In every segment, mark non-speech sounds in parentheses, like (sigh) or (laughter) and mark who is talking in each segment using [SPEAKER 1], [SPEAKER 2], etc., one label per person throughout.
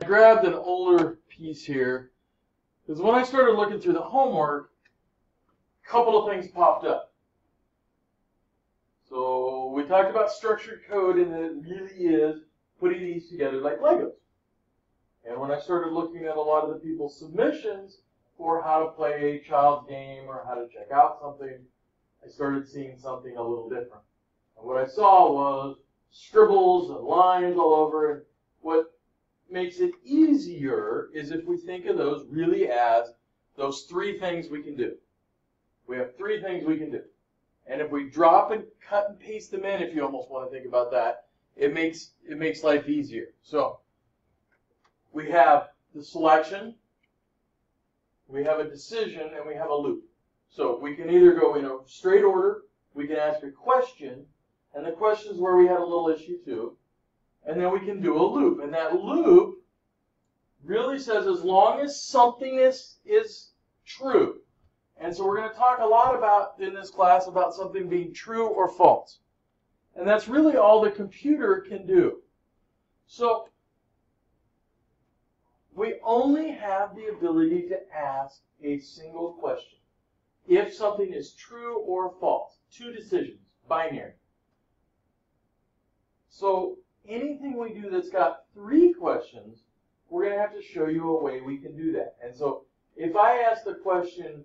[SPEAKER 1] I grabbed an older piece here because when I started looking through the homework, a couple of things popped up. So we talked about structured code and it really is putting these together like Legos. And when I started looking at a lot of the people's submissions for how to play a child's game or how to check out something, I started seeing something a little different. And what I saw was scribbles and lines all over. And what makes it easier is if we think of those really as those three things we can do. We have three things we can do. And if we drop and cut and paste them in, if you almost want to think about that, it makes it makes life easier. So we have the selection, we have a decision, and we have a loop. So we can either go in a straight order, we can ask a question, and the question is where we had a little issue too, and then we can do a loop. And that loop really says as long as something is, is true. And so we're going to talk a lot about in this class about something being true or false. And that's really all the computer can do. So we only have the ability to ask a single question. If something is true or false, two decisions, binary. So anything we do that's got three questions, we're going to have to show you a way we can do that. And so if I ask the question,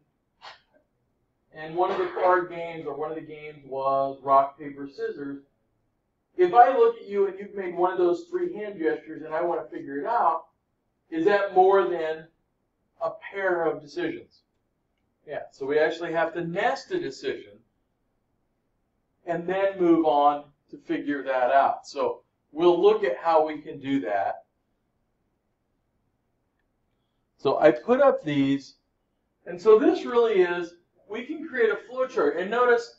[SPEAKER 1] and one of the card games or one of the games was rock, paper, scissors, if I look at you and you've made one of those three hand gestures and I want to figure it out, is that more than a pair of decisions? Yeah, so we actually have to nest a decision and then move on to figure that out. So we'll look at how we can do that. So I put up these, and so this really is, we can create a flowchart. And notice,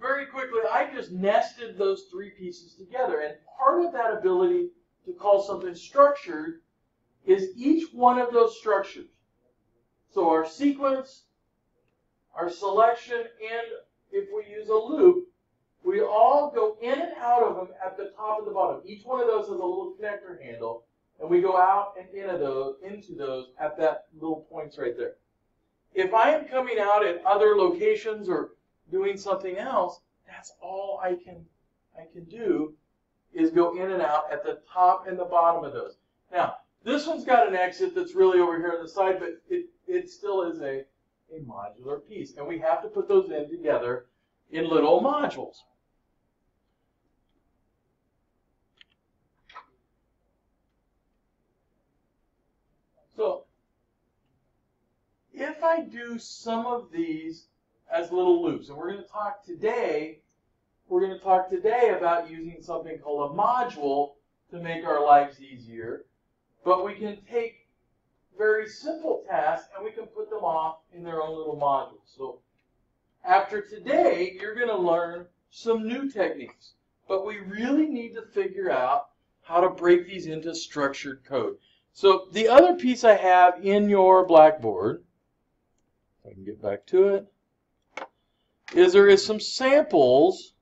[SPEAKER 1] very quickly, I just nested those three pieces together. And part of that ability to call something structured is each one of those structures. So our sequence, our selection, and if we use a loop, we all go in and out of them at the top and the bottom. Each one of those has a little connector handle, and we go out and into those, into those at that little points right there. If I am coming out at other locations or doing something else, that's all I can I can do is go in and out at the top and the bottom of those. Now, this one's got an exit that's really over here on the side, but it, it still is a, a modular piece. And we have to put those in together in little modules. So if I do some of these as little loops, and we're going to talk today, we're going to talk today about using something called a module to make our lives easier. But we can take very simple tasks and we can put them off in their own little modules. So after today, you're going to learn some new techniques. But we really need to figure out how to break these into structured code. So the other piece I have in your Blackboard, if I can get back to it, is there is some samples.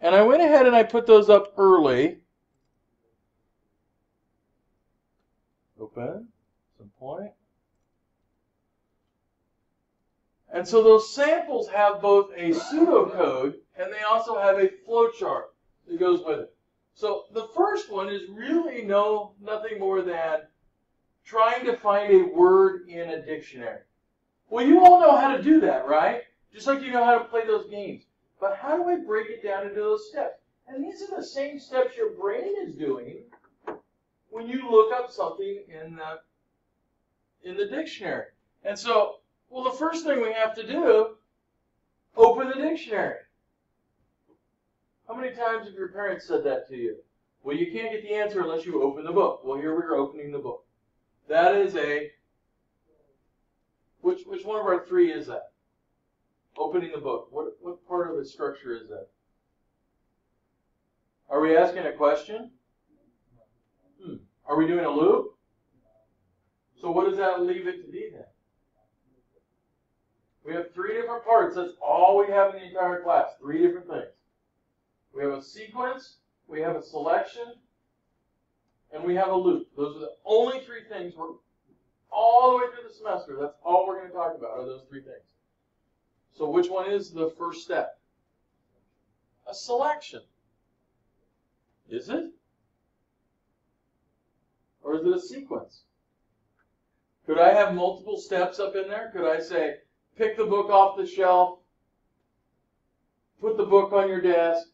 [SPEAKER 1] And I went ahead and I put those up early. Open, some point. And so those samples have both a pseudocode and they also have a flowchart that goes with it. So the first one is really no nothing more than trying to find a word in a dictionary. Well, you all know how to do that, right? Just like you know how to play those games. But how do I break it down into those steps? And these are the same steps your brain is doing when you look up something in the in the dictionary. And so, well, the first thing we have to do, open the dictionary. How many times have your parents said that to you? Well, you can't get the answer unless you open the book. Well, here we're opening the book. That is a which which one of our three is that? Opening the book. What what part of the structure is that? Are we asking a question? Hmm. Are we doing a loop? So what does that leave it to be then? We have three different parts. That's all we have in the entire class. Three different things. We have a sequence, we have a selection, and we have a loop. Those are the only three things we're all the way through the semester. That's all we're going to talk about are those three things. So which one is the first step? A selection. Is it? Or is it a sequence? Could I have multiple steps up in there? Could I say, pick the book off the shelf, put the book on your desk?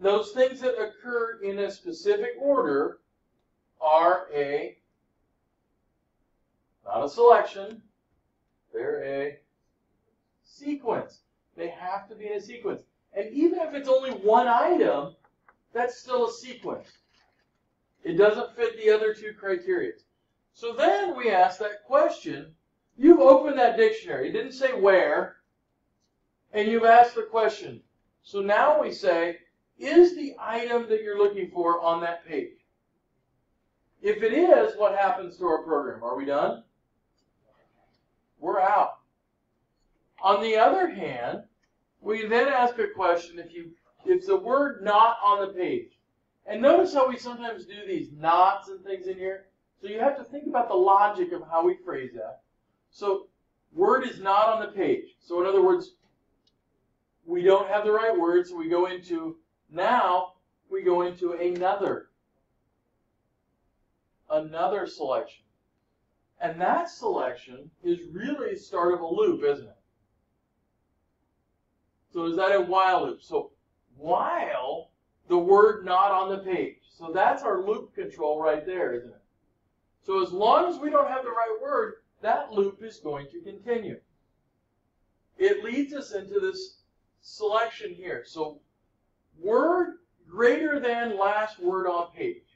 [SPEAKER 1] Those things that occur in a specific order are a, not a selection, they're a sequence. They have to be in a sequence. And even if it's only one item, that's still a sequence. It doesn't fit the other two criteria. So then we ask that question. You've opened that dictionary. It didn't say where. And you've asked the question. So now we say, is the item that you're looking for on that page? If it is, what happens to our program? Are we done? We're out. On the other hand, we then ask a question if you if the word not on the page. And notice how we sometimes do these nots and things in here. So you have to think about the logic of how we phrase that. So word is not on the page. So in other words, we don't have the right word, so we go into now we go into another another selection. And that selection is really the start of a loop, isn't it? So is that a while loop? So while the word not on the page. So that's our loop control right there, isn't it? So as long as we don't have the right word, that loop is going to continue. It leads us into this selection here. So word greater than last word on page.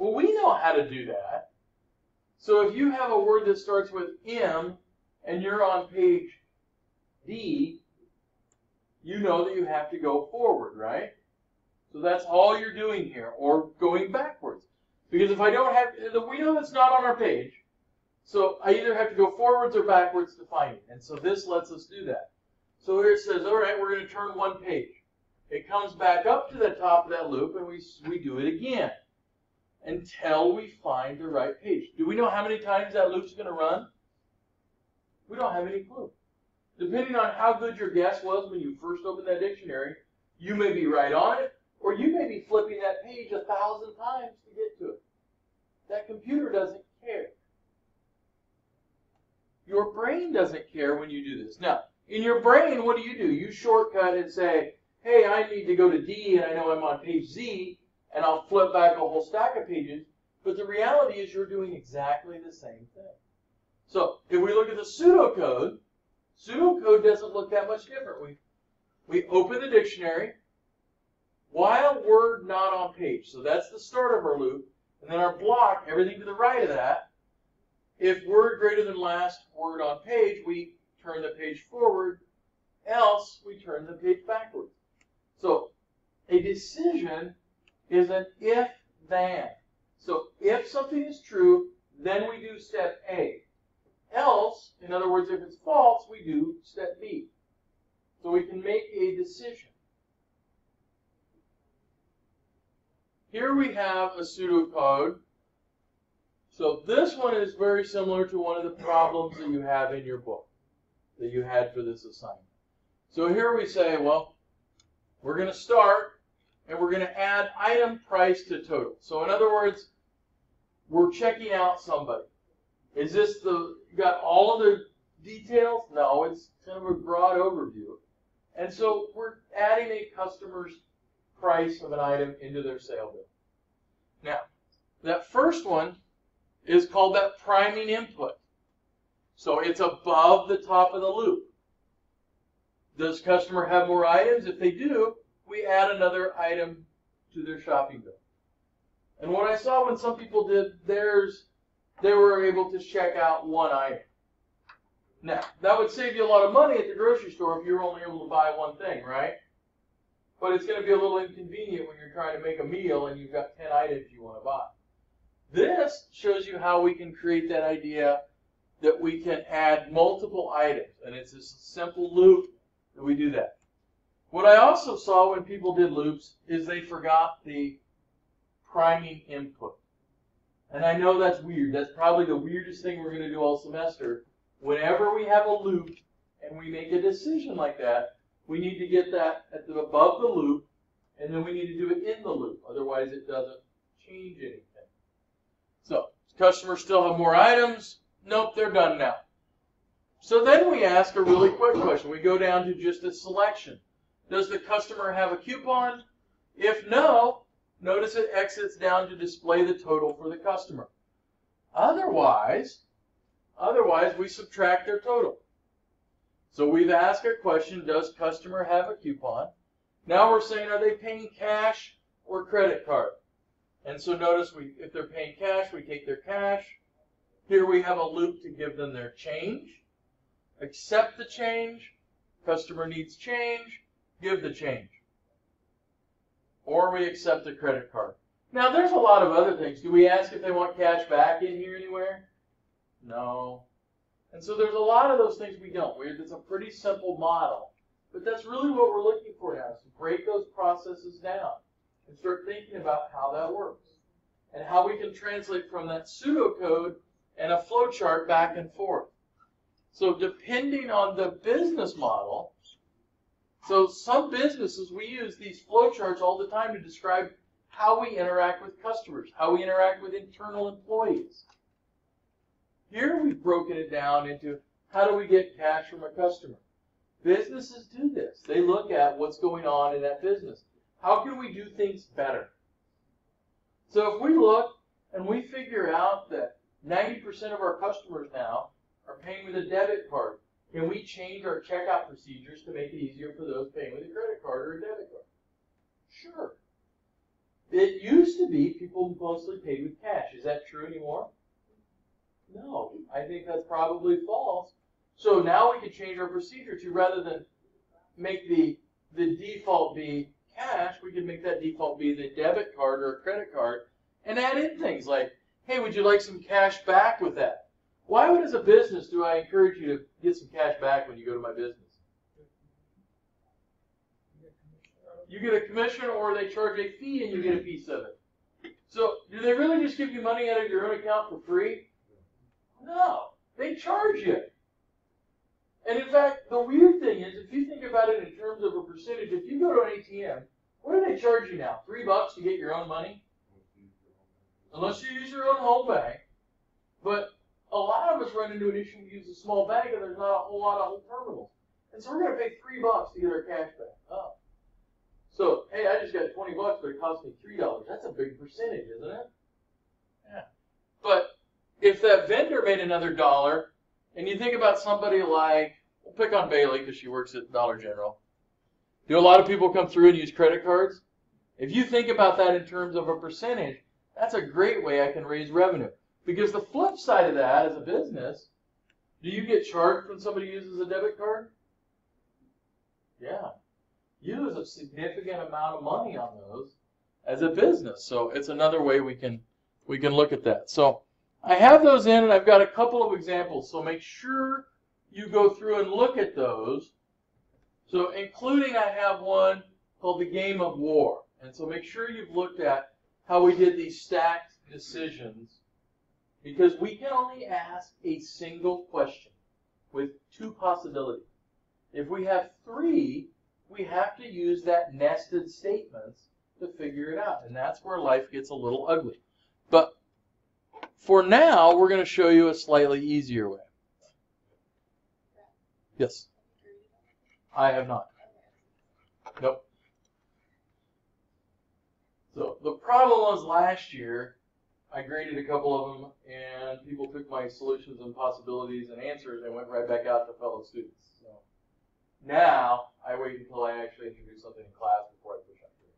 [SPEAKER 1] Well, we know how to do that. So if you have a word that starts with M and you're on page D, you know that you have to go forward, right? So that's all you're doing here, or going backwards. Because if I don't have, we know that's not on our page. So I either have to go forwards or backwards to find it. And so this lets us do that. So here it says, all right, we're going to turn one page. It comes back up to the top of that loop, and we, we do it again until we find the right page. Do we know how many times that loop's going to run? We don't have any clue. Depending on how good your guess was when you first opened that dictionary, you may be right on it, or you may be flipping that page a thousand times to get to it. That computer doesn't care. Your brain doesn't care when you do this. Now, in your brain, what do you do? You shortcut and say, hey, I need to go to D and I know I'm on page Z, and I'll flip back a whole stack of pages. But the reality is you're doing exactly the same thing. So if we look at the pseudocode, pseudocode doesn't look that much different. We, we open the dictionary, while word not on page. So that's the start of our loop. And then our block, everything to the right of that, if word greater than last word on page, we turn the page forward, else we turn the page backwards. So a decision is an if-then. So if something is true, then we do step A. Else, in other words, if it's false, we do step B. So we can make a decision. Here we have a pseudocode. So this one is very similar to one of the problems that you have in your book that you had for this assignment. So here we say, well, we're going to start and we're going to add item price to total. So in other words, we're checking out somebody. Is this the, got all of the details? No, it's kind of a broad overview. And so we're adding a customer's price of an item into their sale bill. Now, that first one is called that priming input. So it's above the top of the loop. Does customer have more items? If they do, we add another item to their shopping bill. And what I saw when some people did theirs, they were able to check out one item. Now, that would save you a lot of money at the grocery store if you were only able to buy one thing, right? But it's going to be a little inconvenient when you're trying to make a meal and you've got 10 items you want to buy. This shows you how we can create that idea that we can add multiple items. And it's a simple loop that we do that. What I also saw when people did loops is they forgot the priming input. And I know that's weird. That's probably the weirdest thing we're going to do all semester. Whenever we have a loop and we make a decision like that, we need to get that at the above the loop, and then we need to do it in the loop. Otherwise, it doesn't change anything. So, customers still have more items? Nope, they're done now. So then we ask a really quick question. We go down to just a selection. Does the customer have a coupon? If no, notice it exits down to display the total for the customer. Otherwise, otherwise we subtract their total. So we've asked a question, does customer have a coupon? Now we're saying, are they paying cash or credit card? And so notice we, if they're paying cash, we take their cash. Here we have a loop to give them their change. Accept the change. Customer needs change. Give the change. Or we accept a credit card. Now there's a lot of other things. Do we ask if they want cash back in here anywhere? No. And so there's a lot of those things we don't. We, It's a pretty simple model. But that's really what we're looking for now, is to break those processes down and start thinking about how that works. And how we can translate from that pseudocode and a flowchart back and forth. So depending on the business model, so some businesses, we use these flowcharts all the time to describe how we interact with customers, how we interact with internal employees. Here we've broken it down into how do we get cash from a customer. Businesses do this. They look at what's going on in that business. How can we do things better? So if we look and we figure out that 90% of our customers now are paying with a debit card, can we change our checkout procedures to make it easier for those paying with a credit card or a debit card? Sure. It used to be people mostly paid with cash. Is that true anymore? No. I think that's probably false. So now we can change our procedure to rather than make the the default be cash, we can make that default be the debit card or a credit card and add in things like, hey, would you like some cash back with that? Why would as a business do I encourage you to get some cash back when you go to my business? You get a commission or they charge a fee and you get a mm-hmm. piece of it. So do they really just give you money out of your own account for free? No. They charge you. And in fact, the weird thing is, if you think about it in terms of a percentage, if you go to an ATM, what do they charge you now? Three bucks to get your own money? Unless you use your own home bank. But a lot of us run into an issue we use a small bank and there's not a whole lot of home terminals. And so we're going to pay three bucks to get our cash back. Oh. So, hey, I just got 20 bucks, but it cost me $3. That's a big percentage, isn't it? Yeah. But if that vendor made another dollar, and you think about somebody like, we'll pick on Bailey because she works at Dollar General. Do a lot of people come through and use credit cards? If you think about that in terms of a percentage, that's a great way I can raise revenue. Because the flip side of that as a business, do you get charged when somebody uses a debit card? Yeah. You lose a significant amount of money on those as a business. So it's another way we can we can look at that. So I have those in and I've got a couple of examples. So make sure you go through and look at those. So including I have one called the game of war. And so make sure you've looked at how we did these stacked decisions because we can only ask a single question with two possibilities. If we have three, we have to use that nested statements to figure it out. And that's where life gets a little ugly. But for now, we're going to show you a slightly easier way. Yes? I have not. Nope. So the problem was last year, I graded a couple of them, and people took my solutions and possibilities and answers and went right back out to fellow students. So now I wait until I actually introduce something in class before I push on grade.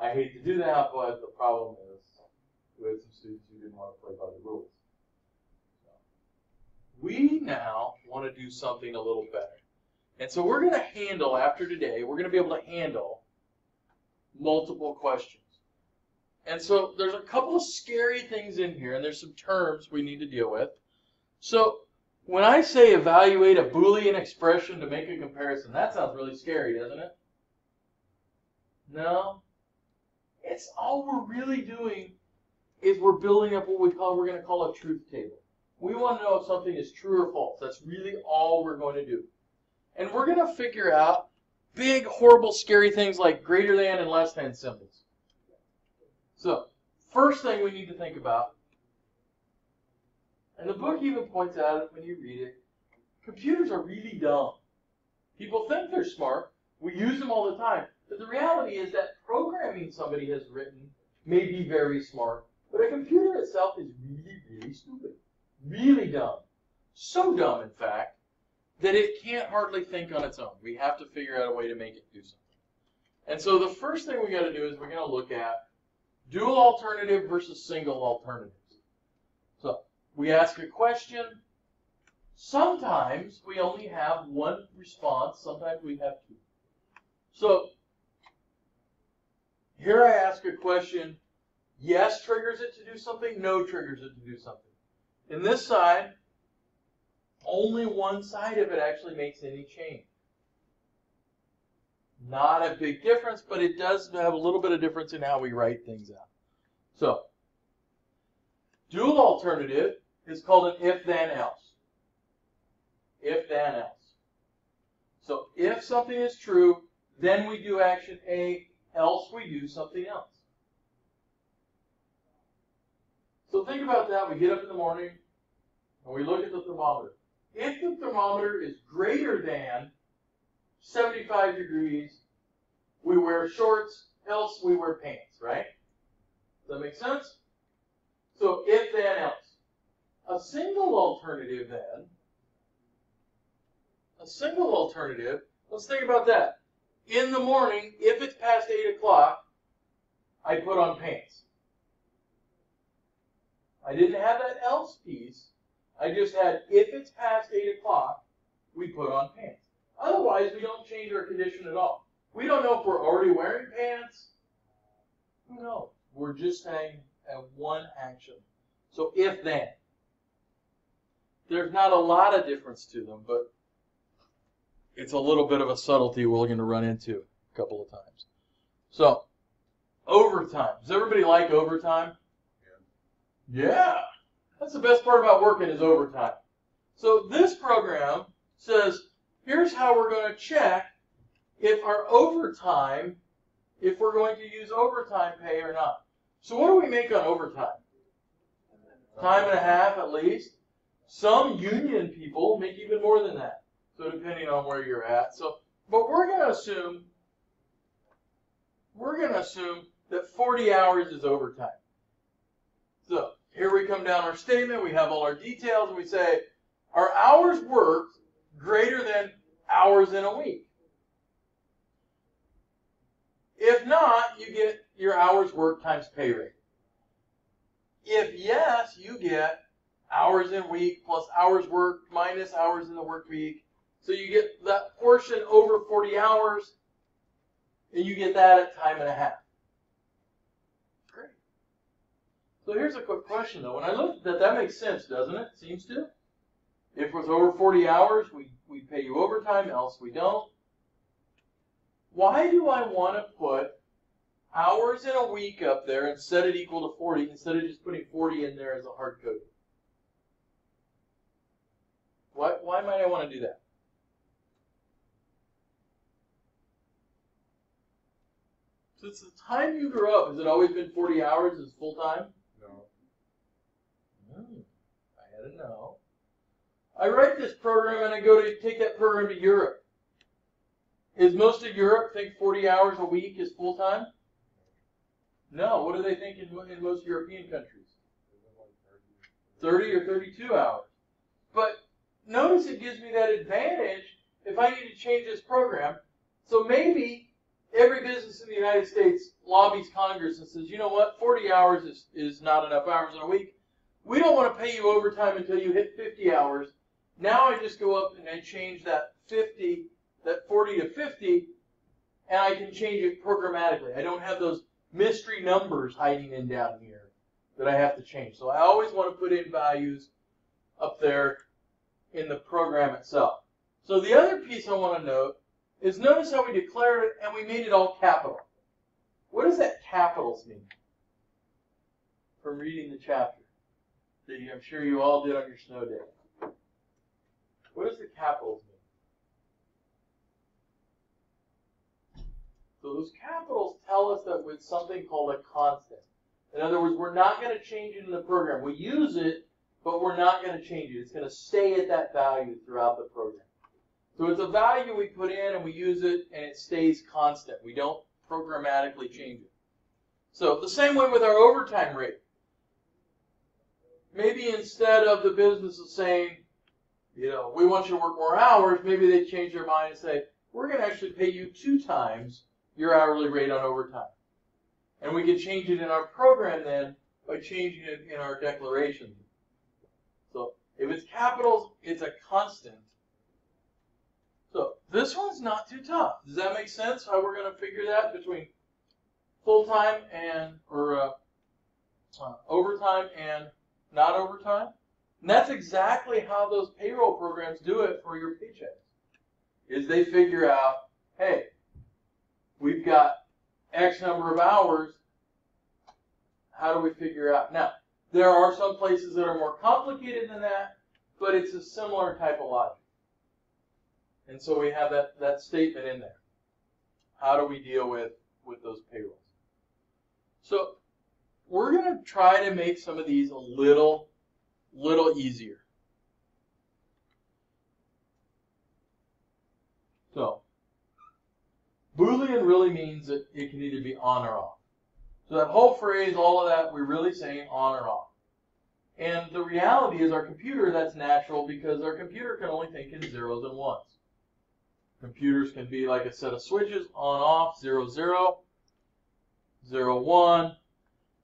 [SPEAKER 1] I hate to do that, but the problem is we had some students who didn't want to play by the rules. So we now want to do something a little better. And so we're going to handle, after today, we're going to be able to handle multiple questions. And so there's a couple of scary things in here, and there's some terms we need to deal with. So when I say evaluate a Boolean expression to make a comparison, that sounds really scary, doesn't it? No. It's all we're really doing is we're building up what we call we're going to call a truth table. We want to know if something is true or false. That's really all we're going to do. And we're going to figure out big, horrible, scary things like greater than and less than symbols. So, first thing we need to think about, and the book even points out it when you read it, computers are really dumb. People think they're smart. We use them all the time. But the reality is that programming somebody has written may be very smart, but a computer itself is really, really stupid. Really dumb. So dumb, in fact, that it can't hardly think on its own. We have to figure out a way to make it do something. And so the first thing we got to do is we're going to look at dual alternative versus single alternatives. So we ask a question. Sometimes we only have one response. Sometimes we have two. So here I ask a question. Yes triggers it to do something. No triggers it to do something. In this side, only one side of it actually makes any change. Not a big difference, but it does have a little bit of difference in how we write things out. So, dual alternative is called an if then else. If then else. So, if something is true, then we do action A, else we do something else. So think about that. We get up in the morning and we look at the thermometer. If the thermometer is greater than 75 degrees, we wear shorts, else we wear pants, right? Does that make sense? So if then else. A single alternative then, a single alternative, let's think about that. In the morning, if it's past 8 o'clock, I put on pants. I didn't have that else piece. I just had, if it's past 8 o'clock, we put on pants. Otherwise, we don't change our condition at all. We don't know if we're already wearing pants. Who knows? We're just saying at one action. So if then. There's not a lot of difference to them, but it's a little bit of a subtlety we're going to run into a couple of times. So, overtime. Does everybody like overtime? Yeah. yeah. That's the best part about working is overtime. So this program says, here's how we're going to check if our overtime, if we're going to use overtime pay or not. So what do we make on overtime? Time and a half at least. Some union people make even more than that. So depending on where you're at. So, but we're going to assume, we're going to assume that 40 hours is overtime. So here we come down our statement, we have all our details, and we say, our hours worked greater than hours in a week? If not, you get your hours worked times pay rate. If yes, you get hours in week plus hours worked minus hours in the work week. So you get that portion over 40 hours, and you get that at time and a half. Great. So here's a quick question though. When I look at that, that makes sense, doesn't it? Seems to. If it's over 40 hours, we, we pay you overtime, else we don't. Why do I want to put hours in a week up there and set it equal to 40 instead of just putting 40 in there as a hard code? Why, why might I want to do that? Since the time you grew up, has it always been 40 hours as full time? No. Hmm, I had to know. I write this program and I go to take that program to Europe. Is most of Europe think 40 hours a week is full time? No. What do they think in, in most European countries? 30 or 32 hours. But notice it gives me that advantage if I need to change this program. So maybe every business in the United States lobbies Congress and says, you know what, 40 hours is, is not enough hours in a week. We don't want to pay you overtime until you hit 50 hours. Now I just go up and I change that 50, that 40 to 50, and I can change it programmatically. I don't have those mystery numbers hiding in down here that I have to change. So I always want to put in values up there in the program itself. So the other piece I want to note is notice how we declared it and we made it all capital. what does that capitals mean? From reading the chapter that I'm sure you all did on your snow day. What does the capitals mean? So those capitals tell us that with something called a constant. In other words, we're not going to change it in the program. We use it, but we're not going to change it. It's going to stay at that value throughout the program. So it's a value we put in and we use it and it stays constant. We don't programmatically change it. So the same way with our overtime rate. Maybe instead of the business of saying, you know, we want you to work more hours, maybe they change their mind and say, we're going to actually pay you two times your hourly rate on overtime. And we can change it in our program then by changing it in our declaration. So if it's capitals, it's a constant. So this one's not too tough. Does that make sense? How we're going to figure that between full-time and, or uh, uh, overtime and not overtime? And that's exactly how those payroll programs do it for your paychecks. Is they figure out, hey, we've got X number of hours. How do we figure out? Now, there are some places that are more complicated than that, but it's a similar type of logic. And so we have that, that statement in there. How do we deal with, with those payrolls? So we're going to try to make some of these a little, little easier. So, Boolean really means that it can either be on or off. So that whole phrase, all of that, we're really saying on or off. And the reality is our computer, that's natural because our computer can only think in zeros and ones. Computers can be like a set of switches, on, off, zero, zero, zero, one.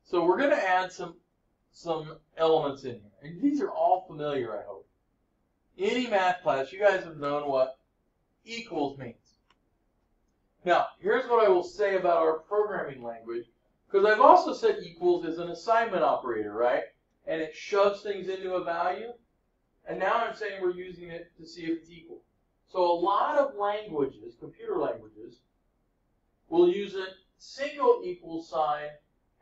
[SPEAKER 1] So we're going to add some, some elements in here. And these are all familiar, I hope. Any math class, you guys have known what equals means. Now, here's what I will say about our programming language, because I've also said equals is an assignment operator, right? And it shoves things into a value. And now I'm saying we're using it to see if it's equal. So a lot of languages, computer languages, will use a single equal sign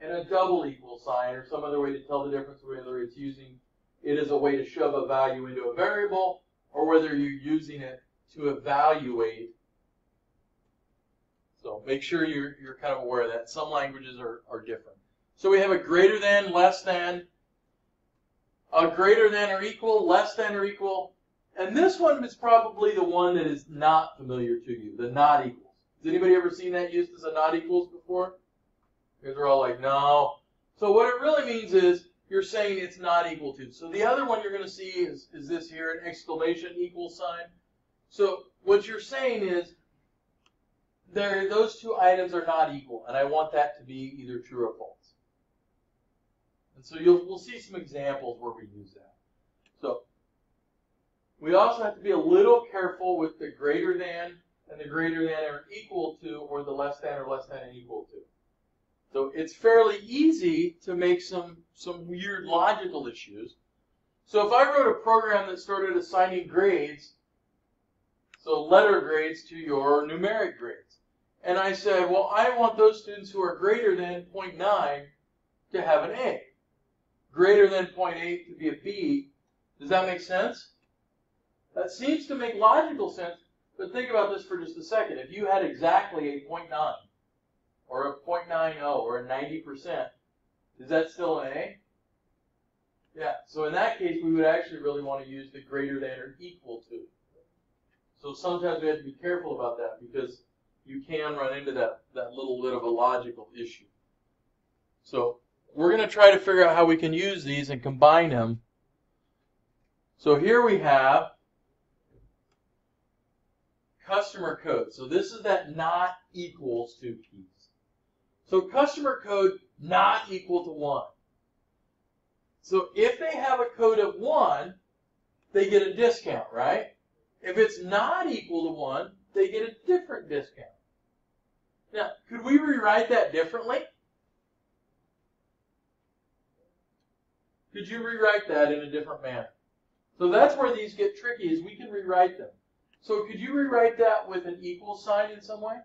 [SPEAKER 1] and a double equal sign or some other way to tell the difference whether it's using it as a way to shove a value into a variable or whether you're using it to evaluate. So make sure you're, you're kind of aware of that. Some languages are, are different. So we have a greater than, less than, a greater than or equal, less than or equal, and this one is probably the one that is not familiar to you, the not equals. Has anybody ever seen that used as a not equals before? Guys are all like, no. So what it really means is you're saying it's not equal to. So the other one you're going to see is, is this here, an exclamation equal sign. So what you're saying is there, those two items are not equal, and I want that to be either true or false. And so you'll, we'll see some examples where we use that. So we also have to be a little careful with the greater than and the greater than or equal to or the less than or less than and equal to. So it's fairly easy to make some, some weird logical issues. So if I wrote a program that started assigning grades, so letter grades to your numeric grades, and I said, well, I want those students who are greater than 0.9 to have an A, greater than 0.8 to be a B, does that make sense? That seems to make logical sense, but think about this for just a second. If you had exactly a 0.9, Oh or a 0.90, or a 90%, is that still an A? Yeah, so in that case, we would actually really want to use the greater than or equal to. So sometimes we have to be careful about that because you can run into that, that little bit of a logical issue. So we're going to try to figure out how we can use these and combine them. So here we have customer code. So this is that not equals to piece. So customer code not equal to 1. So if they have a code of 1, they get a discount, right? If it's not equal to 1, they get a different discount. Now, could we rewrite that differently? Could you rewrite that in a different manner? So that's where these get tricky, is we can rewrite them. So could you rewrite that with an equal sign in some way?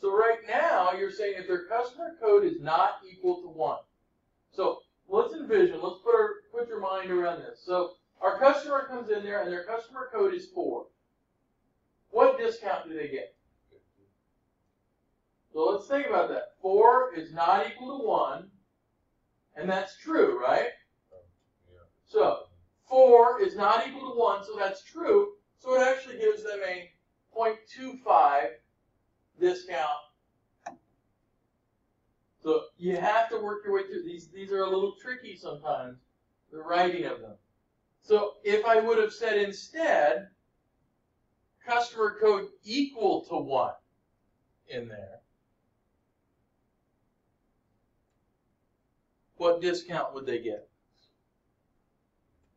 [SPEAKER 1] So right now, you're saying if their customer code is not equal to one. So let's envision, let's put our put your mind around this. So our customer comes in there and their customer code is four. What discount do they get? So let's think about that. Four is not equal to one, and that's true, right? So four is not equal to one, so that's true. So it actually gives them a 0.25 discount. So you have to work your way through these. These are a little tricky sometimes, the writing of them. So if I would have said instead, customer code equal to one in there, what discount would they get?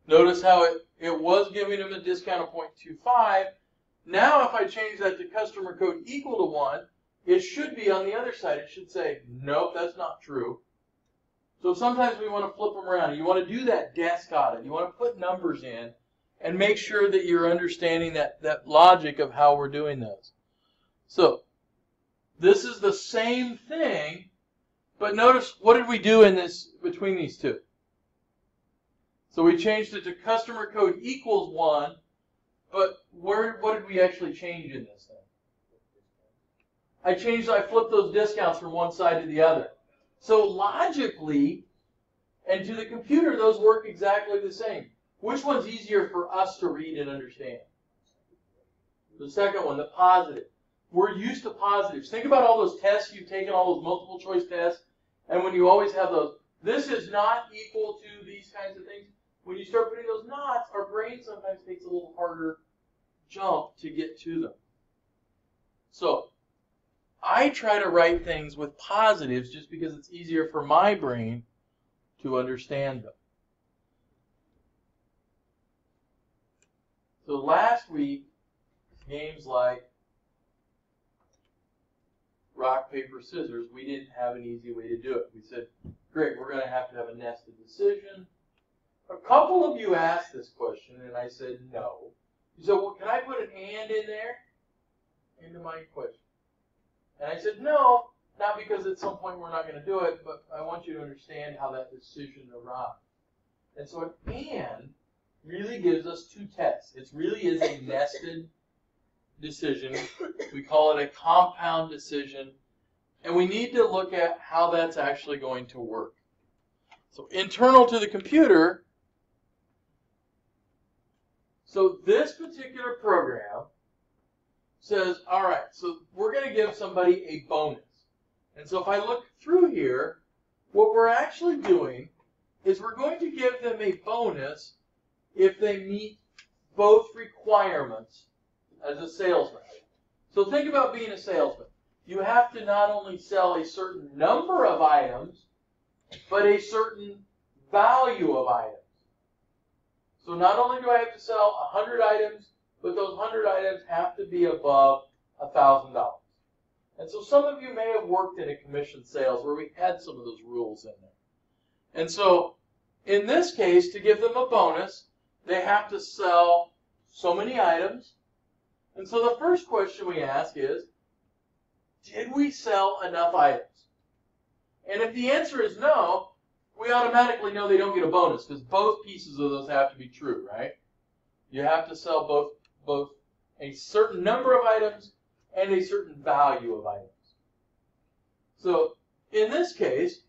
[SPEAKER 1] Notice how it, it was giving them a discount of 0.25. Now if I change that to customer code equal to 1, it should be on the other side. It should say, nope, that's not true. So sometimes we want to flip them around. You want to do that desk audit. You want to put numbers in and make sure that you're understanding that, that logic of how we're doing this. So this is the same thing, but notice what did we do in this between these two? So we changed it to customer code equals 1, but where what did we actually change in this thing? I changed, I flipped those discounts from one side to the other. So logically, and to the computer, those work exactly the same. Which one's easier for us to read and understand? The second one, the positive. We're used to positives. Think about all those tests you've taken, all those multiple choice tests, and when you always have those, this is not equal to these kinds of things when you start putting those nots, our brain sometimes takes a little harder jump to get to them. So, I try to write things with positives just because it's easier for my brain to understand them. So last week, games like rock, paper, scissors, we didn't have an easy way to do it. We said, great, we're going to have to have a nested decision. A couple of you asked this question, and I said no. You said, well, can I put an and in there? Into my question. And I said, no, not because at some point we're not going to do it, but I want you to understand how that decision arrived. And so an and really gives us two tests. It really is a nested decision. We call it a compound decision. And we need to look at how that's actually going to work. So internal to the computer, so this particular program says, all right, so we're going to give somebody a bonus. And so if I look through here, what we're actually doing is we're going to give them a bonus if they meet both requirements as a salesman. So think about being a salesman. You have to not only sell a certain number of items, but a certain value of items. So not only do I have to sell 100 items, but those 100 items have to be above $1,000. And so some of you may have worked in a commission sales where we had some of those rules in there. And so in this case, to give them a bonus, they have to sell so many items. And so the first question we ask is, did we sell enough items? And if the answer is no, we automatically know they don't get a bonus because both pieces of those have to be true, right? You have to sell both both a certain number of items and a certain value of items. So in this case,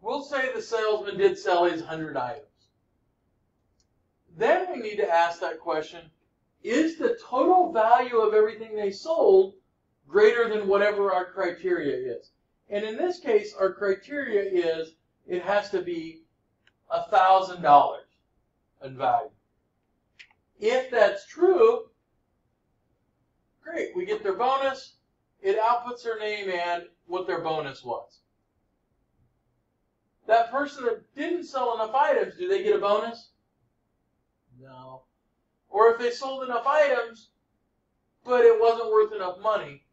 [SPEAKER 1] we'll say the salesman did sell his 100 items. Then we need to ask that question, is the total value of everything they sold greater than whatever our criteria is? And in this case, our criteria is it has to be $1,000 in value. If that's true, great, we get their bonus. It outputs their name and what their bonus was. That person that didn't sell enough items, do they get a bonus? No. Or if they sold enough items, but it wasn't worth enough money,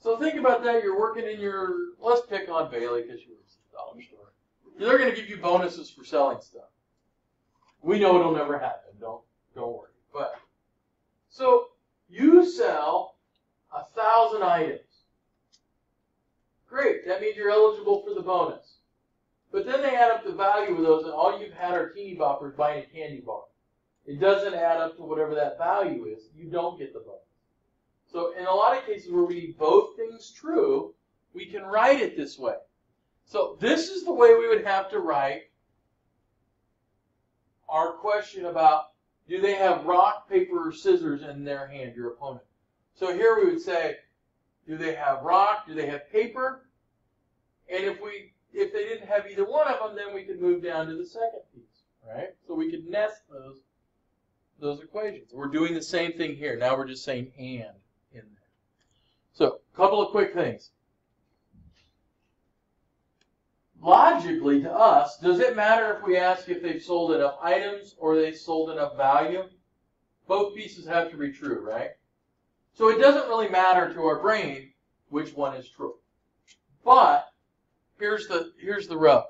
[SPEAKER 1] so think about that. You're working in your, let's pick on Bailey because you works at the dollar store. They're going to give you bonuses for selling stuff. We know it'll never happen. Don't, don't worry. But, so you sell a thousand items. Great, that means you're eligible for the bonus. But then they add up the value of those, and all you've had are teeny boppers buying a candy bar. It doesn't add up to whatever that value is. You don't get the bonus. So in a lot of cases where we need both things true, we can write it this way. So this is the way we would have to write our question about do they have rock, paper, or scissors in their hand, your opponent? So here we would say, do they have rock? Do they have paper? And if we if they didn't have either one of them, then we could move down to the second piece, right? So we could nest those those equations. We're doing the same thing here. Now we're just saying and in there. So a couple of quick things. Logically, to us, does it matter if we ask if they've sold enough items or they sold enough value? Both pieces have to be true, right? So it doesn't really matter to our brain which one is true. But here's the here's the rub.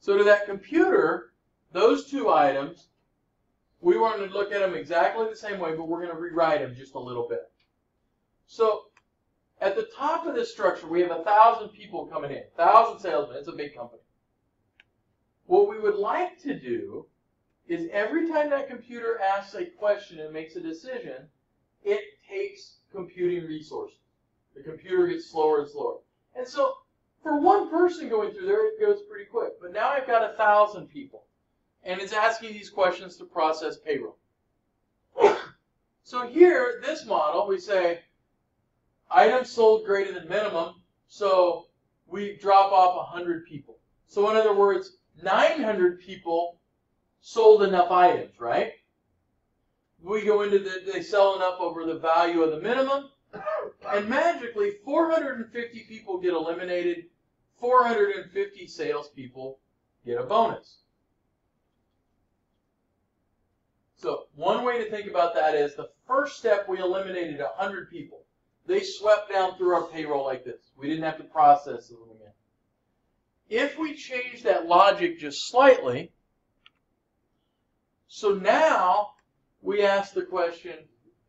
[SPEAKER 1] So to that computer, those two items, we want to look at them exactly the same way, but we're going to rewrite them just a little bit. So at the top of this structure, we have a thousand people coming in, thousand salesmen. It's a big company. What we would like to do is every time that computer asks a question and makes a decision, it takes computing resources. The computer gets slower and slower. And so for one person going through there, it goes pretty quick. But now I've got a thousand people, and it's asking these questions to process payroll. (coughs) so here, this model, we say, items sold greater than minimum, so we drop off 100 people. So in other words, 900 people sold enough items, right? We go into the, they sell enough over the value of the minimum, and magically 450 people get eliminated, 450 salespeople get a bonus. So one way to think about that is the first step we eliminated 100 people. They swept down through our payroll like this. We didn't have to process them again. If we change that logic just slightly, so now we ask the question,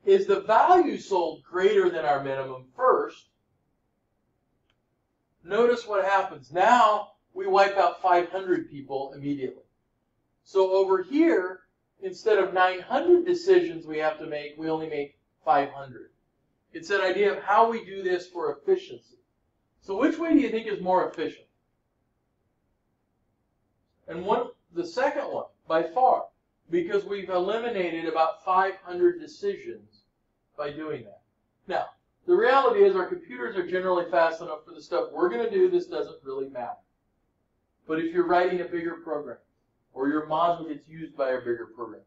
[SPEAKER 1] is the value sold greater than our minimum first? Notice what happens. Now we wipe out 500 people immediately. So over here, instead of 900 decisions we have to make, we only make 500. It's an idea of how we do this for efficiency. So which way do you think is more efficient? And the second one, by far, because we've eliminated about 500 decisions by doing that. Now, the reality is our computers are generally fast enough for the stuff we're going to do, this doesn't really matter. But if you're writing a bigger program, or your module gets used by a bigger program,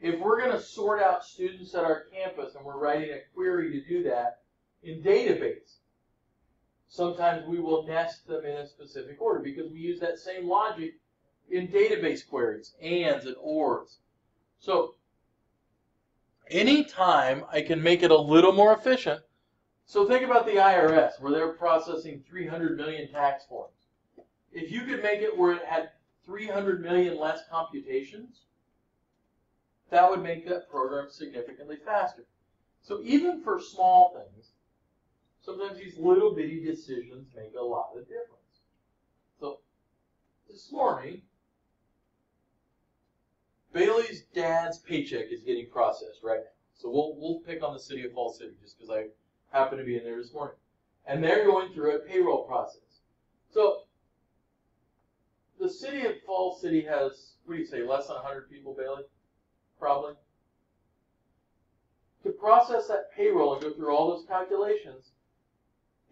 [SPEAKER 1] if we're going to sort out students at our campus and we're writing a query to do that in database, sometimes we will nest them in a specific order because we use that same logic in database queries, ands and ors. So anytime I can make it a little more efficient, so think about the IRS where they're processing 300 million tax forms. If you could make it where it had 300 million less computations, that would make that program significantly faster. So even for small things, sometimes these little bitty decisions make a lot of difference. So this morning, Bailey's dad's paycheck is getting processed right now. So we'll we'll pick on the city of Falls City just because I happen to be in there this morning. And they're going through a payroll process. So the city of Falls City has, what do you say, less than 100 people, Bailey? Probably. To process that payroll and go through all those calculations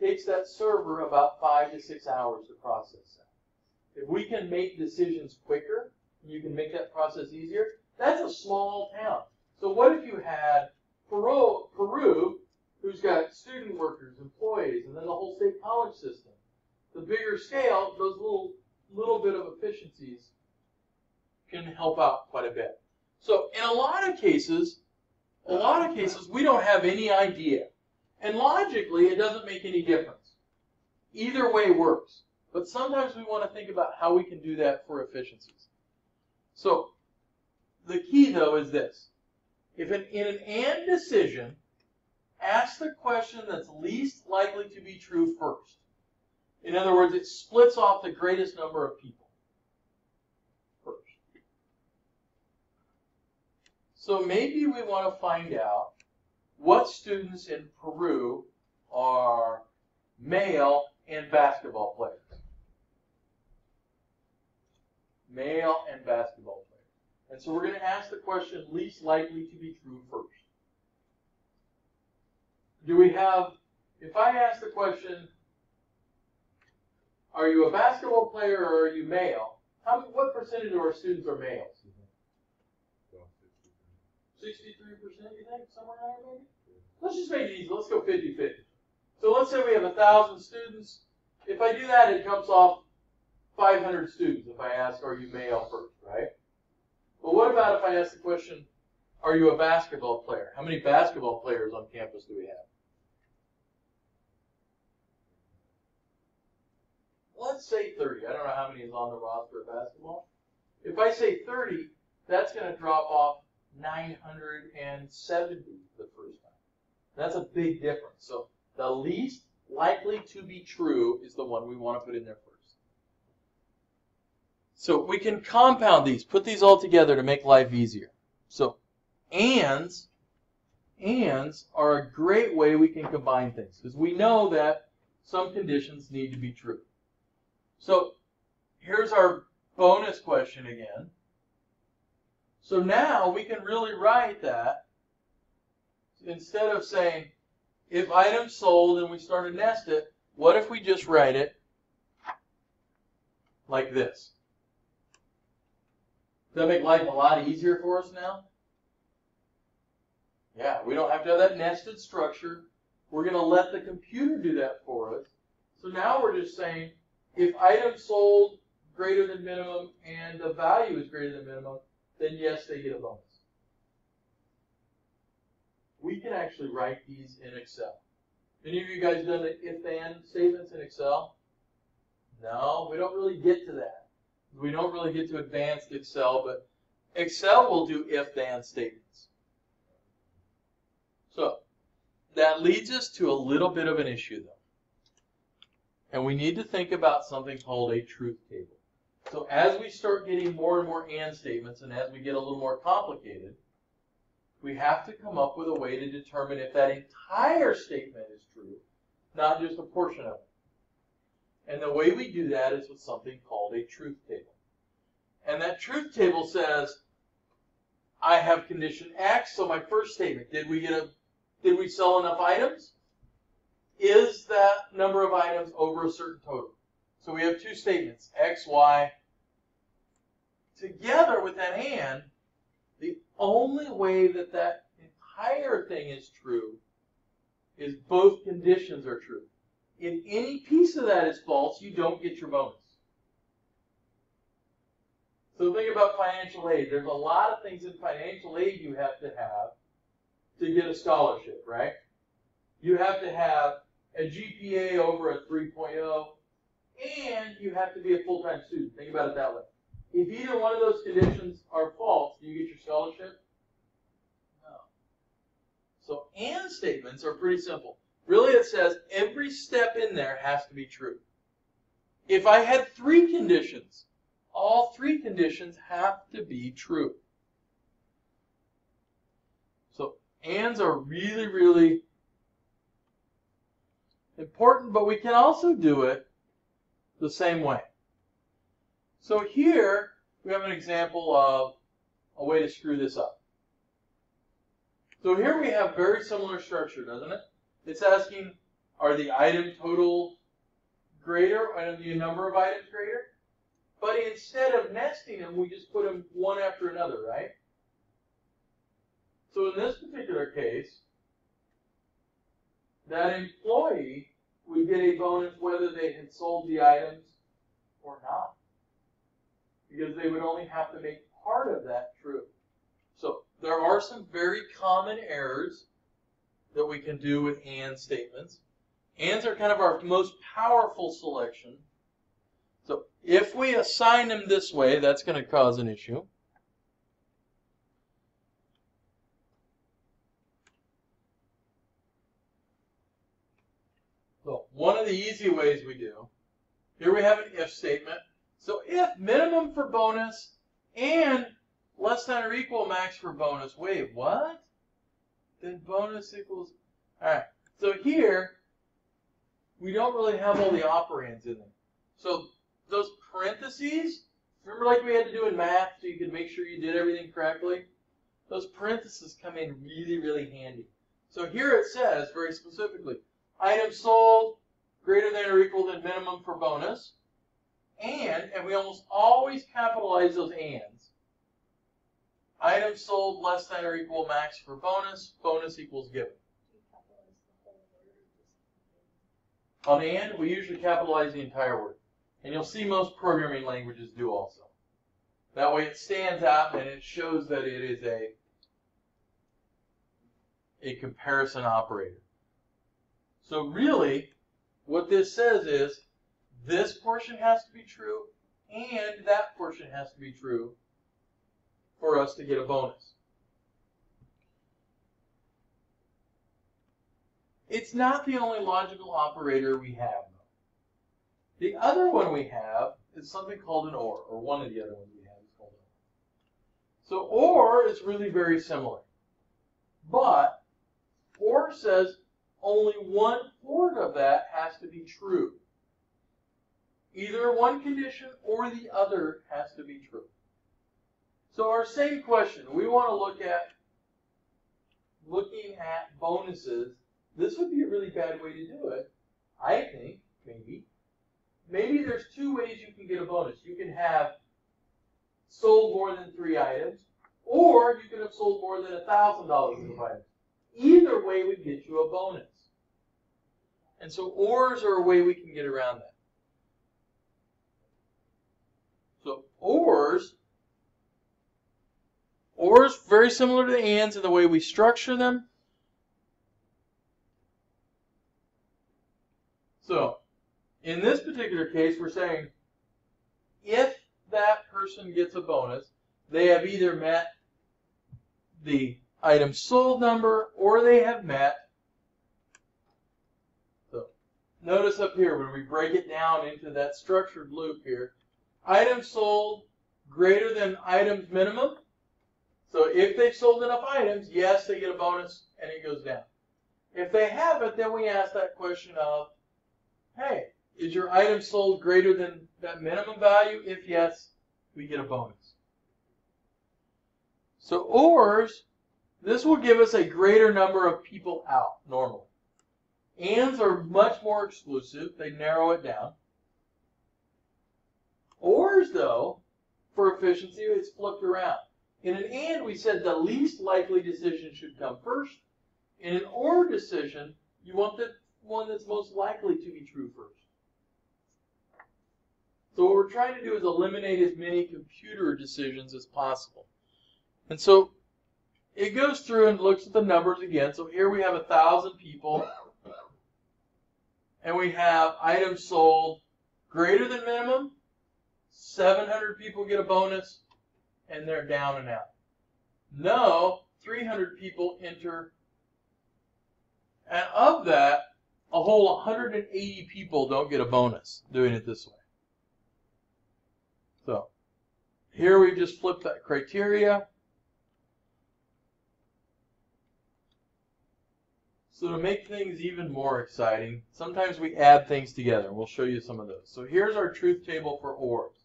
[SPEAKER 1] takes that server about five to six hours to process that. If we can make decisions quicker, you can make that process easier, that's a small town. So what if you had Peru, Peru who's got student workers, employees, and then the whole state college system? The bigger scale, those little little bit of efficiencies can help out quite a bit. So in a lot of cases, a lot of cases, we don't have any idea. And logically, it doesn't make any difference. Either way works. But sometimes we want to think about how we can do that for efficiencies. So the key, though, is this. If an, in an AND decision, ask the question that's least likely to be true first. In other words, it splits off the greatest number of people first. So maybe we want to find out what students in Peru are male and basketball players. Male and basketball players. And so we're going to ask the question least likely to be true first. Do we have, if I ask the question, are you a basketball player or are you male? How, what percentage of our students are males? 63%, you think? Somewhere around maybe? Let's just make it easy. Let's go 50 50. So let's say we have 1,000 students. If I do that, it jumps off 500 students if I ask, are you male first, right? But what about if I ask the question, are you a basketball player? How many basketball players on campus do we have? Let's say 30. I don't know how many is on the roster of basketball. If I say 30, that's going to drop off 970 the first time. That's a big difference. So the least likely to be true is the one we want to put in there first. So we can compound these, put these all together to make life easier. So ands, ands are a great way we can combine things because we know that some conditions need to be true. So here's our bonus question again. So now we can really write that instead of saying if item sold and we start to nest it, what if we just write it like this? Does that make life a lot easier for us now? Yeah, we don't have to have that nested structure. We're going to let the computer do that for us. So now we're just saying if item sold greater than minimum and the value is greater than minimum, then yes, they get a bonus. We can actually write these in Excel. Any of you guys done the if-then statements in Excel? No, we don't really get to that. We don't really get to advanced Excel, but Excel will do if-then statements. So that leads us to a little bit of an issue, though. And we need to think about something called a truth table. So as we start getting more and more and statements, and as we get a little more complicated, we have to come up with a way to determine if that entire statement is true, not just a portion of it. And the way we do that is with something called a truth table. And that truth table says, I have condition X, so my first statement, did we get a did we sell enough items? Is that number of items over a certain total? So we have two statements, X, Y. Together with that and, the only way that that entire thing is true is both conditions are true. If any piece of that is false, you don't get your bonus. So think about financial aid. There's a lot of things in financial aid you have to have to get a scholarship, right? You have to have a GPA over a 3.0, and you have to be a full-time student. Think about it that way. If either one of those conditions are false, do you get your scholarship? No. So and statements are pretty simple. Really, it says every step in there has to be true. If I had three conditions, all three conditions have to be true. So ands are really, really important, but we can also do it the same way. So here we have an example of a way to screw this up. So here we have very similar structure, doesn't it? It's asking, are the item total greater and the number of items greater? But instead of nesting them, we just put them one after another, right? So in this particular case, that employee would get a bonus whether they had sold the items or not. Because they would only have to make part of that true. So there are some very common errors that we can do with and statements. Ands are kind of our most powerful selection. So if we assign them this way, that's going to cause an issue. So one of the easy ways we do, here we have an if statement. So if minimum for bonus and less than or equal max for bonus, wait, what? Then bonus equals, all right. So here, we don't really have all the operands in there. So those parentheses, remember like we had to do in math so you could make sure you did everything correctly? Those parentheses come in really, really handy. So here it says very specifically, item sold greater than or equal than minimum for bonus. And, and we almost always capitalize those ands. items sold less than or equal max for bonus. Bonus equals given. On and, we usually capitalize the entire word. And you'll see most programming languages do also. That way it stands out and it shows that it is a, a comparison operator. So really, what this says is this portion has to be true and that portion has to be true for us to get a bonus. It's not the only logical operator we have. The other one we have is something called an OR, or one of the other ones we have is called an OR. So OR is really very similar. But OR says only one part of that has to be true. Either one condition or the other has to be true. So our same question, we want to look at looking at bonuses. This would be a really bad way to do it, I think, maybe. Maybe there's two ways you can get a bonus. You can have sold more than three items, or you can have sold more than a thousand dollars of items. Either way would get you a bonus. And so ORs are a way we can get around that. So ORs ORs, very similar to the ANDs in the way we structure them. So, in this particular case, we're saying if that person gets a bonus, they have either met the item sold number or they have met. So, notice up here when we break it down into that structured loop here, items sold greater than items minimum so if they've sold enough items, yes, they get a bonus and it goes down. If they haven't, then we ask that question of, hey, is your item sold greater than that minimum value? If yes, we get a bonus. So ORs, this will give us a greater number of people out normally. ANDs are much more exclusive. They narrow it down. ORs, though, for efficiency, it's flipped around. In an AND, we said the least likely decision should come first. In an OR decision, you want the one that's most likely to be true first. So what we're trying to do is eliminate as many computer decisions as possible. And so it goes through and looks at the numbers again. So here we have a thousand people, and we have items sold greater than minimum. 700 people get a bonus and they're down and out. No, 300 people enter, and of that, a whole 180 people don't get a bonus doing it this way. So, here we just flip that criteria. So to make things even more exciting, sometimes we add things together. We'll show you some of those. So here's our truth table for ORs.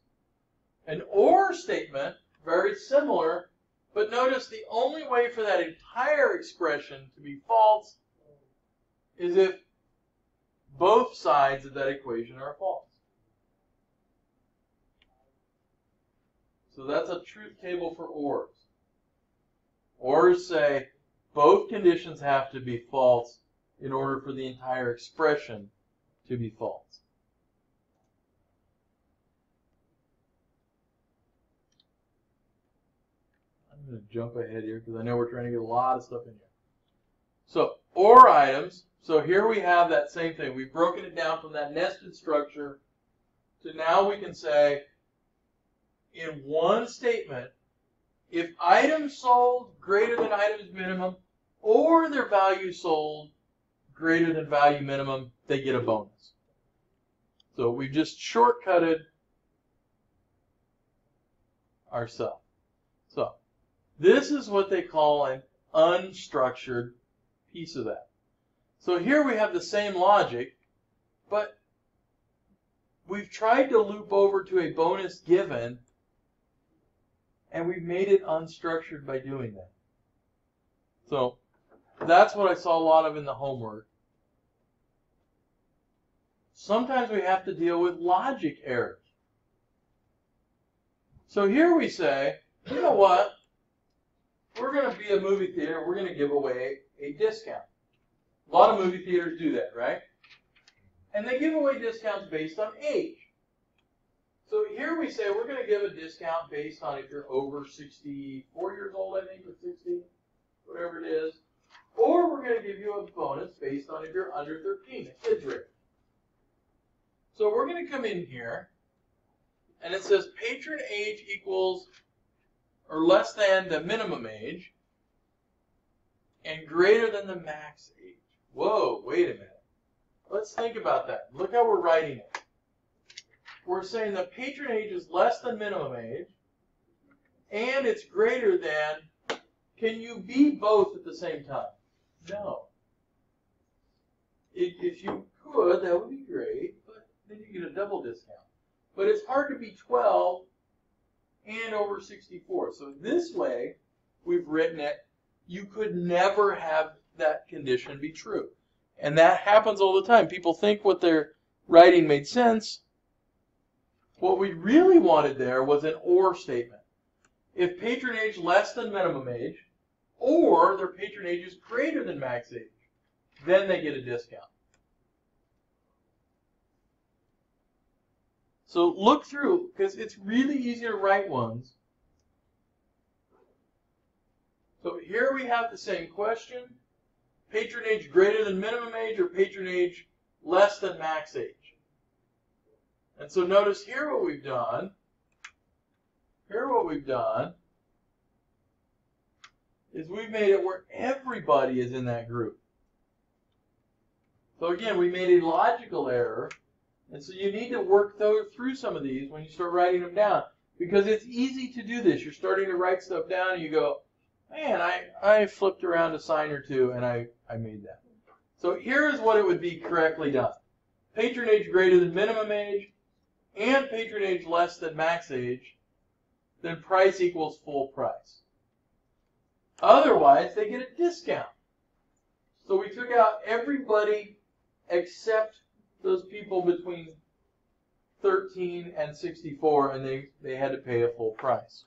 [SPEAKER 1] An OR statement very similar, but notice the only way for that entire expression to be false is if both sides of that equation are false. So that's a truth table for ORs. ORs say both conditions have to be false in order for the entire expression to be false. I'm going to jump ahead here because I know we're trying to get a lot of stuff in here. So, OR items. So here we have that same thing. We've broken it down from that nested structure to now we can say in one statement, if items sold greater than items minimum or their value sold greater than value minimum, they get a bonus. So we've just shortcutted ourselves. This is what they call an unstructured piece of that. So here we have the same logic, but we've tried to loop over to a bonus given, and we've made it unstructured by doing that. So that's what I saw a lot of in the homework. Sometimes we have to deal with logic errors. So here we say, you know what? We're going to be a movie theater. We're going to give away a discount. A lot of movie theaters do that, right? And they give away discounts based on age. So here we say we're going to give a discount based on if you're over 64 years old, I think, or 60, whatever it is. Or we're going to give you a bonus based on if you're under 13, a kid's rate. So we're going to come in here, and it says patron age equals or less than the minimum age and greater than the max age. Whoa, wait a minute. Let's think about that. Look how we're writing it. We're saying the patron age is less than minimum age and it's greater than. Can you be both at the same time? No. If, if you could, that would be great, but then you get a double discount. But it's hard to be 12 and over 64. So this way, we've written it, you could never have that condition be true. And that happens all the time. People think what they're writing made sense. What we really wanted there was an or statement. If patronage less than minimum age, or their patronage is greater than max age, then they get a discount. So look through, because it's really easy to write ones. So here we have the same question. Patronage greater than minimum age or patronage less than max age? And so notice here what we've done. Here what we've done is we've made it where everybody is in that group. So again, we made a logical error and so you need to work through some of these when you start writing them down. Because it's easy to do this. You're starting to write stuff down and you go, man, I, I flipped around a sign or two and I, I made that. So here's what it would be correctly done. Patronage greater than minimum age and patronage less than max age, then price equals full price. Otherwise, they get a discount. So we took out everybody except those people between 13 and 64 and they, they had to pay a full price.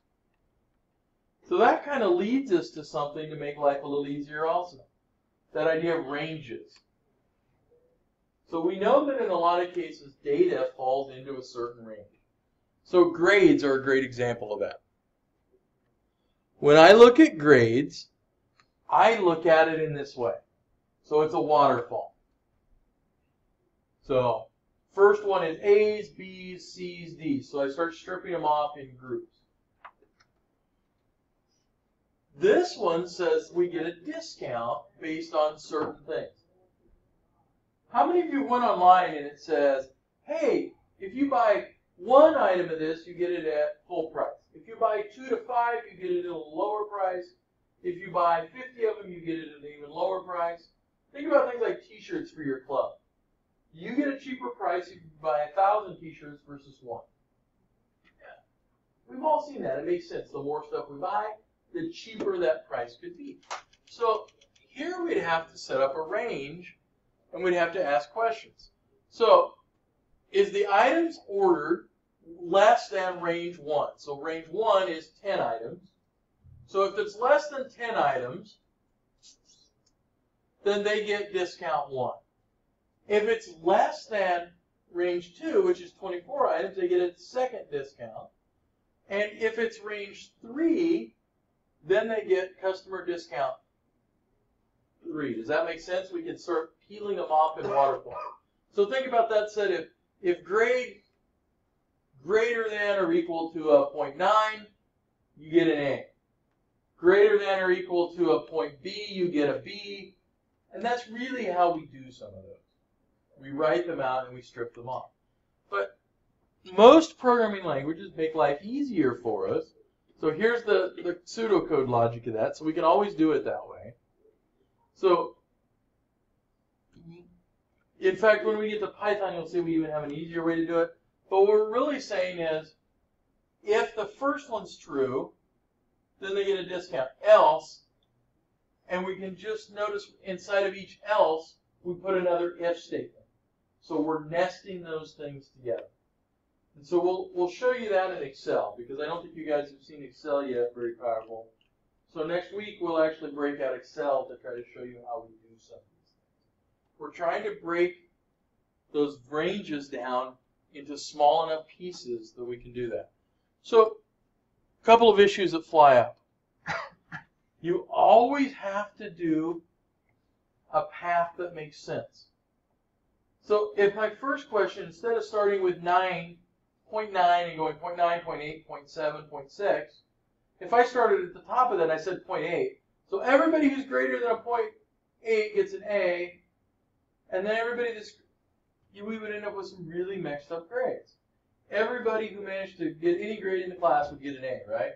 [SPEAKER 1] So that kind of leads us to something to make life a little easier also. That idea of ranges. So we know that in a lot of cases data falls into a certain range. So grades are a great example of that. When I look at grades, I look at it in this way. So it's a waterfall. So first one is A's, B's, C's, D's. So I start stripping them off in groups. This one says we get a discount based on certain things. How many of you went online and it says, hey, if you buy one item of this, you get it at full price. If you buy two to five, you get it at a lower price. If you buy 50 of them, you get it at an even lower price. Think about things like t-shirts for your club you get a cheaper price if you buy a thousand t-shirts versus one. Yeah. We've all seen that. It makes sense. The more stuff we buy, the cheaper that price could be. So here we'd have to set up a range and we'd have to ask questions. So is the items ordered less than range 1? So range 1 is 10 items. So if it's less than 10 items, then they get discount 1. If it's less than range 2, which is 24 items, they get a second discount. And if it's range 3, then they get customer discount 3. Does that make sense? We can start peeling them off in waterfall. So think about that said if, if grade greater than or equal to a 0.9, you get an A. Greater than or equal to a point B, you get a B. And that's really how we do some of those. We write them out and we strip them off. But most programming languages make life easier for us. So here's the, the pseudocode logic of that. So we can always do it that way. So in fact, when we get to Python, you'll see we even have an easier way to do it. But what we're really saying is, if the first one's true, then they get a discount. Else, and we can just notice inside of each else, we put another if statement. So we're nesting those things together. And so we'll, we'll show you that in Excel, because I don't think you guys have seen Excel yet, very powerful. So next week, we'll actually break out Excel to try to show you how we do some of these things. We're trying to break those ranges down into small enough pieces that we can do that. So, a couple of issues that fly up. (laughs) You always have to do a path that makes sense. So if my first question, instead of starting with 9, 0.9 and going 0.9, 0.8, 0.7, 0.6, if I started at the top of that, I said 0.8. So everybody who's greater than a 0.8 gets an A, and then everybody that's we would end up with some really mixed up grades. Everybody who managed to get any grade in the class would get an A, right?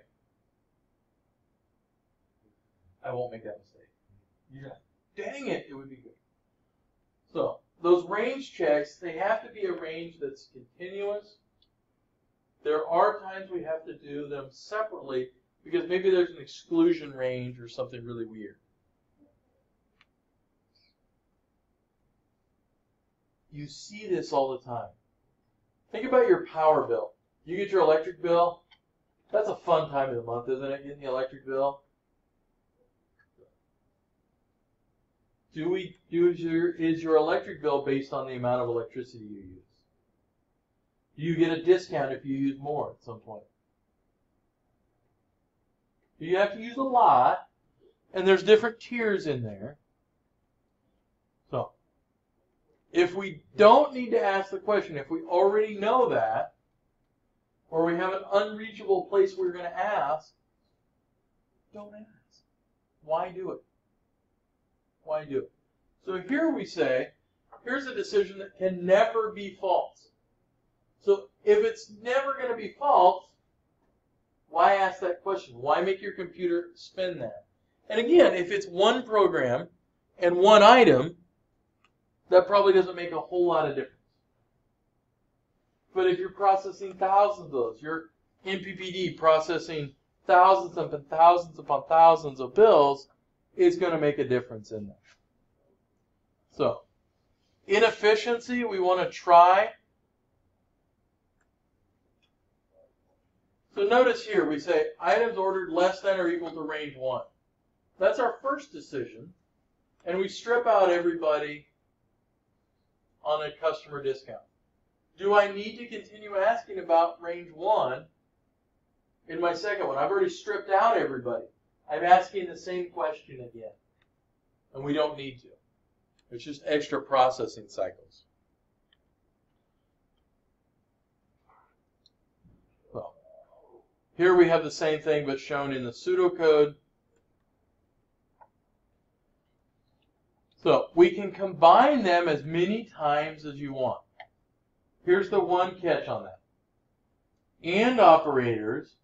[SPEAKER 1] I won't make that mistake. Yeah. Dang it, it would be good. So, those range checks, they have to be a range that's continuous. There are times we have to do them separately because maybe there's an exclusion range or something really weird. You see this all the time. Think about your power bill. You get your electric bill. That's a fun time of the month, isn't it? Getting the electric bill. Do we do is your is your electric bill based on the amount of electricity you use? Do you get a discount if you use more at some point? Do you have to use a lot? And there's different tiers in there. So if we don't need to ask the question, if we already know that, or we have an unreachable place we're going to ask, don't ask. Why do it? Why do it? So here we say, here's a decision that can never be false. So if it's never going to be false, why ask that question? Why make your computer spin that? And again, if it's one program and one item, that probably doesn't make a whole lot of difference. But if you're processing thousands of those, your NPPD processing thousands upon thousands upon thousands of bills, it's going to make a difference in that. So, inefficiency, we want to try. So notice here, we say items ordered less than or equal to range 1. That's our first decision. And we strip out everybody on a customer discount. Do I need to continue asking about range 1 in my second one? I've already stripped out everybody. I'm asking the same question again. And we don't need to. It's just extra processing cycles. Well, here we have the same thing but shown in the pseudocode. So we can combine them as many times as you want. Here's the one catch on that. And operators.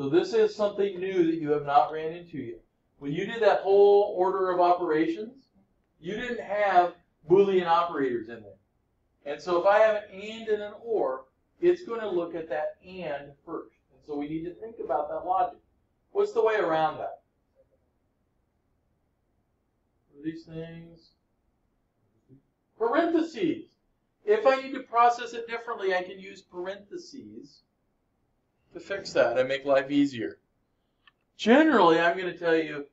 [SPEAKER 1] So this is something new that you have not ran into yet. When you did that whole order of operations, you didn't have Boolean operators in there. And so if I have an AND and an OR, it's going to look at that AND first. And so we need to think about that logic. What's the way around that? these things? Parentheses. If I need to process it differently, I can use parentheses to fix that and make life easier. Generally, I'm going to tell you,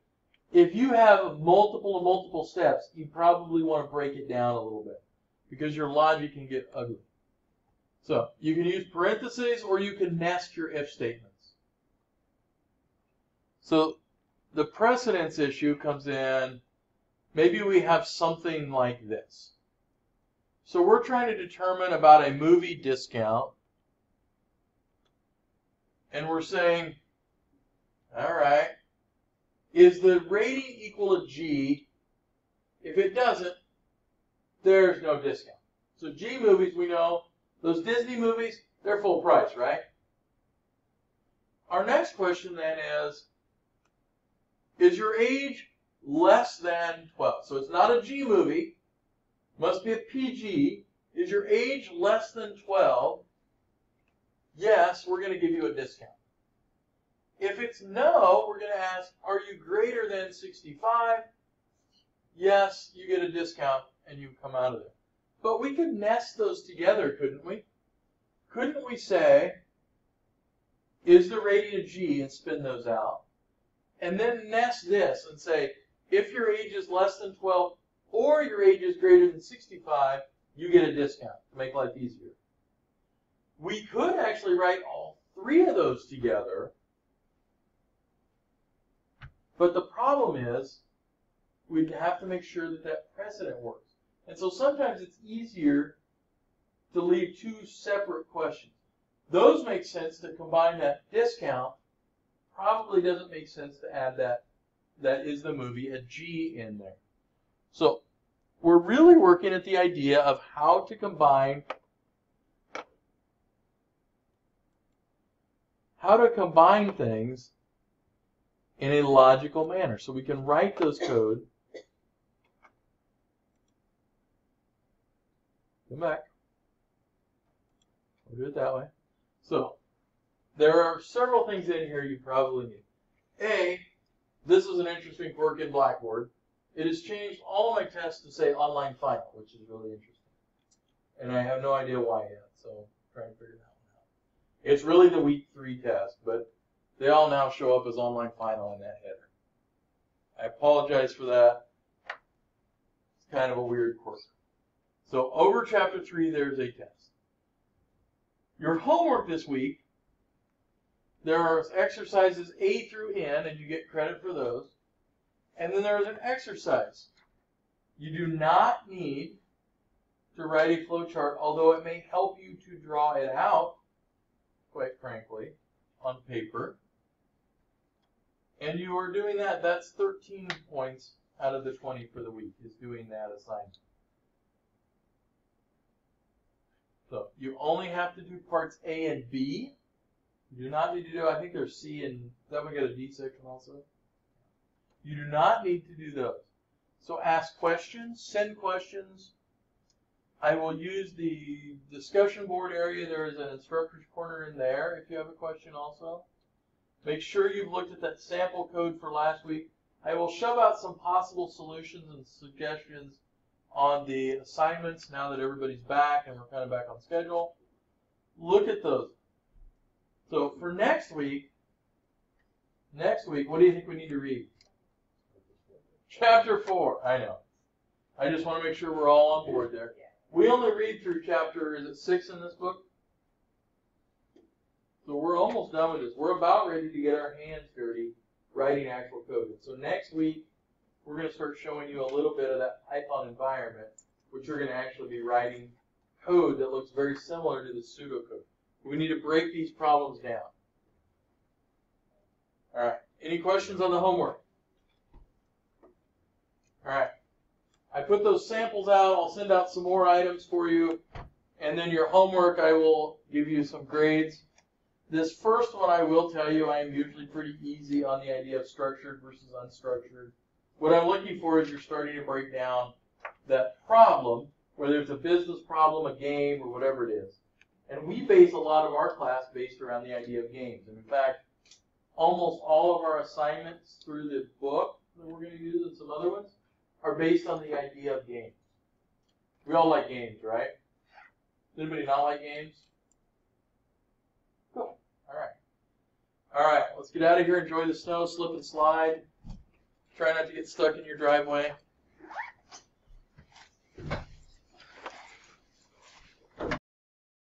[SPEAKER 1] if you have multiple and multiple steps, you probably want to break it down a little bit because your logic can get ugly. So you can use parentheses or you can nest your if statements. So the precedence issue comes in Maybe we have something like this. So we're trying to determine about a movie discount. And we're saying, all right, is the rating equal to G If it doesn't, there's no discount. So G movies, we know, those Disney movies, they're full price, right? Our next question then is, is your age less than 12? So it's not a G movie, must be a PG. Is your age less than 12? Yes, we're going to give you a discount. If it's no, we're going to ask, are you greater than 65? Yes, you get a discount and you come out of there. But we could nest those together, couldn't we? Couldn't we say, is the rating a G and spin those out? And then nest this and say, if your age is less than 12 or your age is greater than 65, you get a discount to make life easier. We could actually write all three of those together, but the problem is we'd have to make sure that that precedent works. And so sometimes it's easier to leave two separate questions. Those make sense to combine that discount. Probably doesn't make sense to add that that is the movie a G in there. So we're really working at the idea of how to combine how to combine things in a logical manner. So we can write those code. Come back. We'll do it that way. So there are several things in here you probably need. A, this is an interesting quirk in Blackboard. It has changed all my tests to say online final, which is really interesting. And I have no idea why yet, so I'm trying to figure that out. It's really the week three test, but they all now show up as online final in that header. I apologize for that. It's kind of a weird quirk. So over chapter three, there's a test. Your homework this week, there are exercises A through N, and you get credit for those. And then there is an exercise. You do not need to write a flowchart, although it may help you to draw it out, quite frankly, on paper. And you are doing that, that's 13 points out of the 20 for the week, is doing that assignment. So you only have to do parts A and B. You do not need to do, I think there's C and, that we got a D section also? You do not need to do those. So ask questions, send questions. I will use the discussion board area. There is an instructor's corner in there if you have a question also. Make sure you've looked at that sample code for last week. I will shove out some possible solutions and suggestions on the assignments now that everybody's back and we're kind of back on schedule. Look at those. So for next week, next week, what do you think we need to read? Chapter 4. I know. I just want to make sure we're all on board there. We only read through chapter, is it 6 in this book? So we're almost done with this. We're about ready to get our hands dirty writing actual code. So next week, we're going to start showing you a little bit of that Python environment, which you're going to actually be writing code that looks very similar to the pseudocode. We need to break these problems down. All right. Any questions on the homework? All right. I put those samples out. I'll send out some more items for you. And then your homework, I will give you some grades. This first one, I will tell you, I am usually pretty easy on the idea of structured versus unstructured. What I'm looking for is you're starting to break down that problem, whether it's a business problem, a game, or whatever it is. And we base a lot of our class based around the idea of games. And in fact, almost all of our assignments through the book that we're going to use and some other ones are based on the idea of games. We all like games, right? Does anybody not like games? Cool. All right. All right, let's get out of here. Enjoy the snow, slip and slide. Try not to get stuck in your driveway.